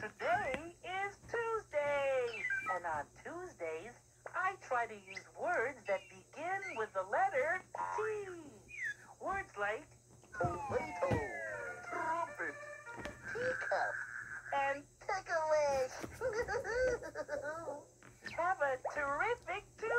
Today is Tuesday, and on Tuesdays, I try to use words that begin with the letter T. Words like Tomato, trumpet, teacup, and ticklish. have a terrific Tuesday.